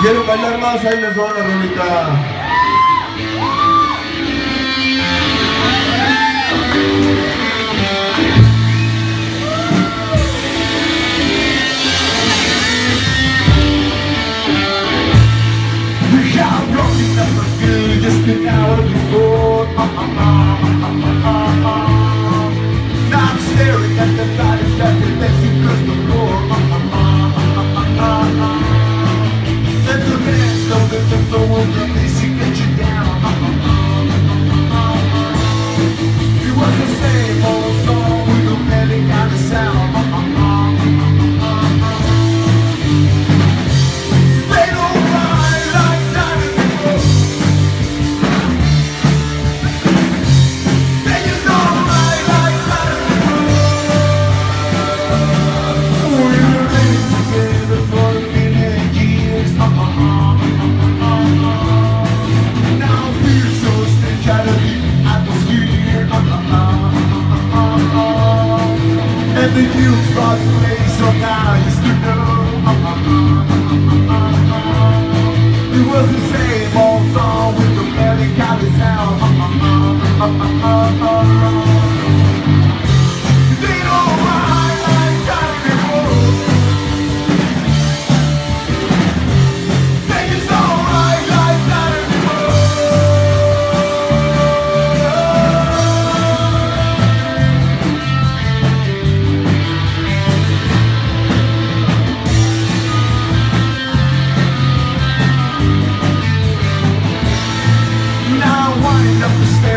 quieren bailar más, ahí les va una rolita. used to know It was the same old song.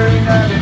very night.